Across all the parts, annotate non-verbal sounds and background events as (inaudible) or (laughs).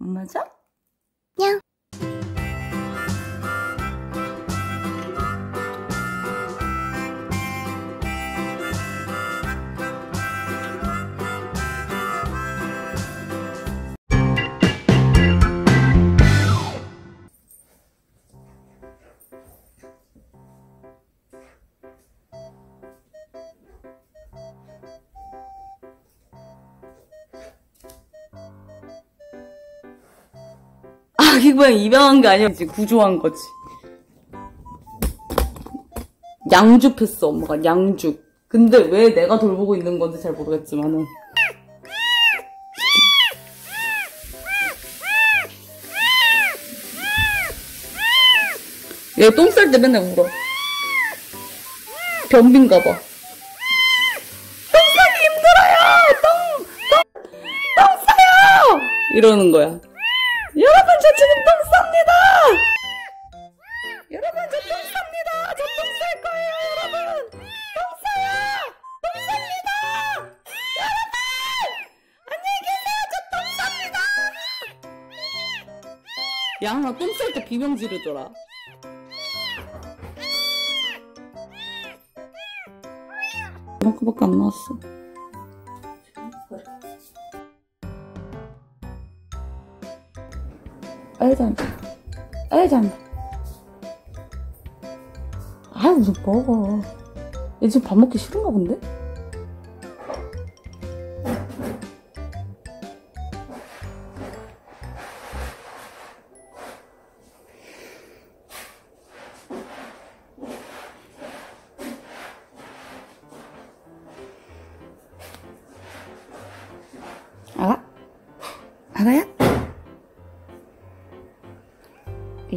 엄마죠? 냥. 아기 고양 입양한 게 아니라 이제 구조한 거지. 양죽했어 엄마가 양죽. 근데 왜 내가 돌보고 있는 건지 잘 모르겠지만은. 얘 똥 쌀 때 맨날 울어. 변빈가 봐. 똥 싸기 힘들어요! 똥! 똥! 똥 싸요! 이러는 거야. 여러분 저 지금 똥 쌉니다! 여러분 저 똥 쌉니다! 저 똥 쌀 거예요 여러분! 똥 싸요! 똥 쌉니다! 여러분! 안녕히 계세요 저 똥 쌉니다! 양아 똥쌀 때 비명 지르더라 이만큼밖에 안 나왔어 아유 잘한다 아유 무슨 먹어 얘 지금 밥 먹기 싫은가 본데?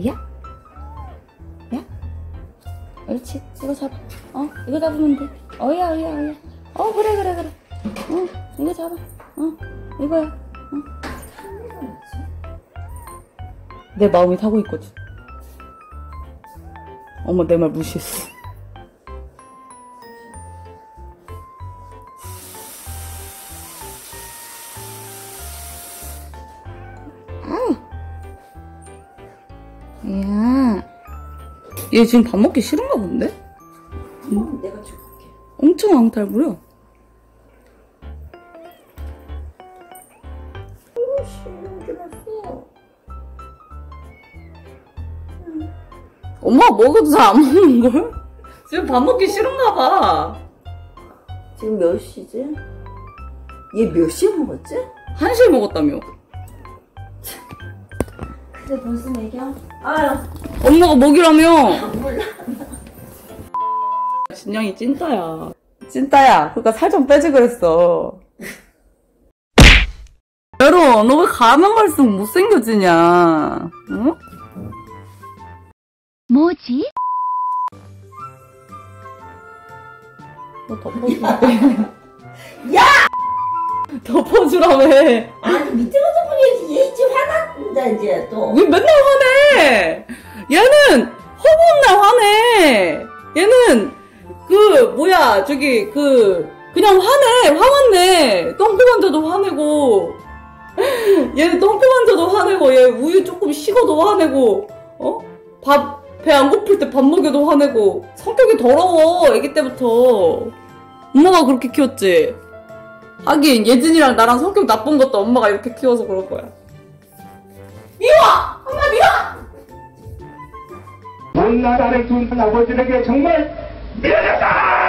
야? 야? 옳지. 이거 잡아. 어, 이거 잡으면 돼. 어야, 어야, 어야. 어, 그래, 그래, 그래. 어, 이거 잡아. 어, 이거야. 어. 내 마음이 타고 있거든. 어머, 내 말 무시했어. 얘 지금 밥 먹기 싫은가 본데? 내가 줄게. 엄청 앙탈 부려. 엄마가 먹어도 잘 안 먹는 걸? 지금 밥 먹기 싫은가 봐. 지금 몇 시지? 얘 몇 시에 먹었지? 한 시에 먹었다며. 그래 벌써 먹여? 아유 엄마가 먹이라며. 진영이 찐따야. 찐따야. 그러니까 살 좀 빼지 그랬어. 여로, 너왜 가면 갈수록 못생겨지냐? 응? 뭐지? 너 덮어줄게. (laughs) 야! 덮어주라며. 아니 밑에서 보니 얘 지금 화났 다 이제 또. 왜 맨날 화내? 얘는 허구한 날 화내. 얘는 그 뭐야 저기 그 그냥 화내 내. 똥꼬 만져도 화내고 (laughs) 얘는 똥꼬 만져도 화내고 얘 우유 조금 식어도 화내고 어? 밥 배 안 고플 때 밥 먹여도 화내고 성격이 더러워 애기 때부터 엄마가 그렇게 키웠지 하긴 예진이랑 나랑 성격 나쁜 것도 엄마가 이렇게 키워서 그럴 거야 온 나라를 둔 아버지에게 정말 미안하다!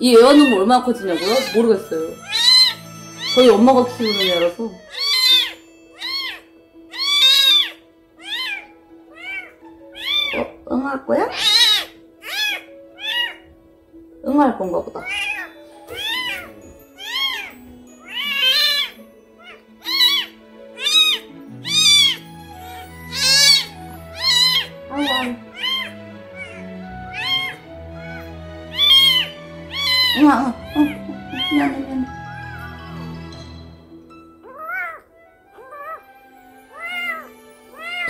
이 애완동물 얼마나 커지냐고요? 모르겠어요. 저희 엄마가 키우는 애라서. 어, 응할 거야? 응할 건가 보다.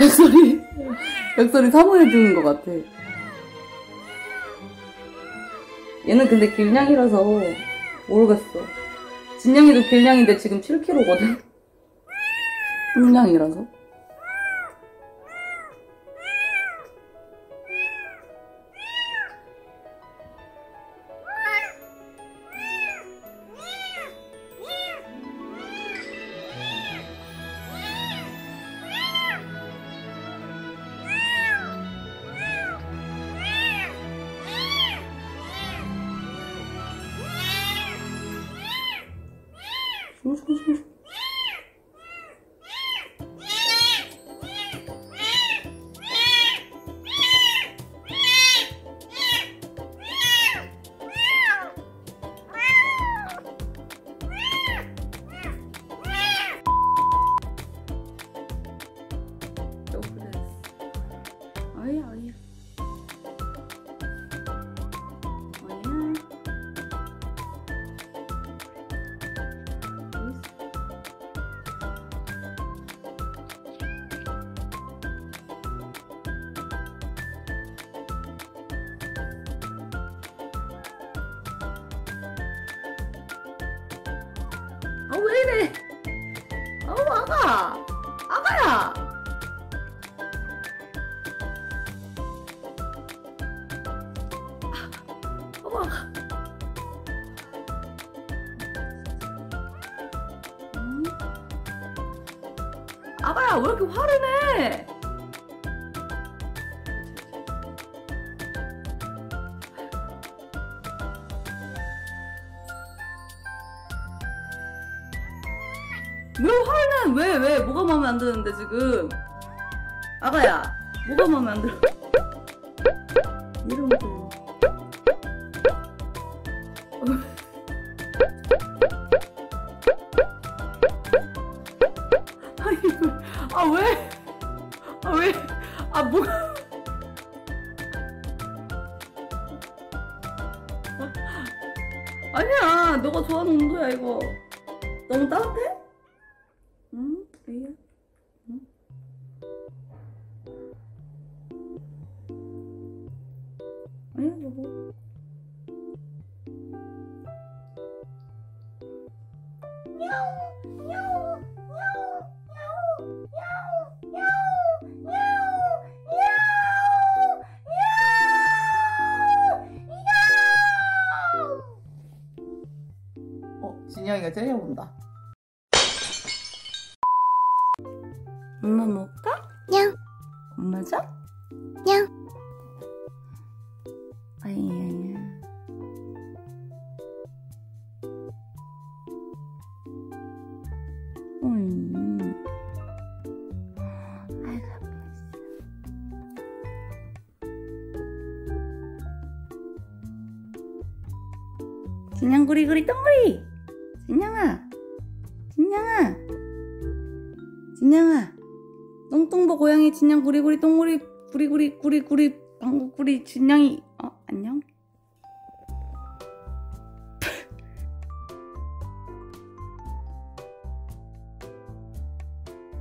백설이 백설이 사모해 주는 것 같아. 얘는 근데 길냥이라서 모르겠어. 진냥이도 길냥인데 지금 7kg거든. 훌냥이라서. (laughs) 아야 (laughs) 아, 왜 이래? 아우, 아가! 아가야! 음? 아가야, 왜 이렇게 화를 내? 마음에 안 드는데, 지금? 아가야, 뭐가 마음에 안 들어? 이런 거. (laughs) 아이고, 아, 왜? 아, 왜? 아, 뭐가. (laughs) 아니야, 너가 좋아하는 온도야, 이거. 너무 따뜻해? 여보. 어, 진영이가 째려본다. 엄마 먹을까? 냥. 엄마 줘? 냥. 어이. 아이고, 진냥구리구리 똥구리! 진냥아! 진냥아! 진냥아! 똥똥보 고양이 진냥 구리구리 똥구리 구리구리 구리구리 방구구리 진냥이 어 안녕